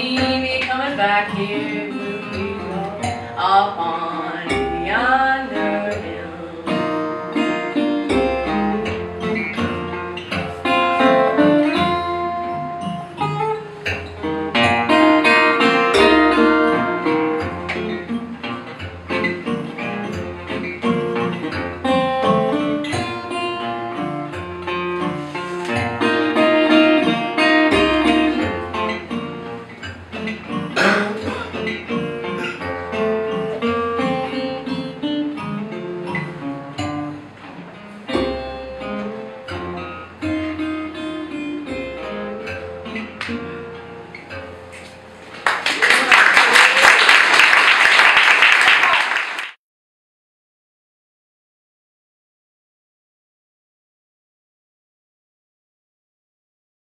See me coming back here, up on.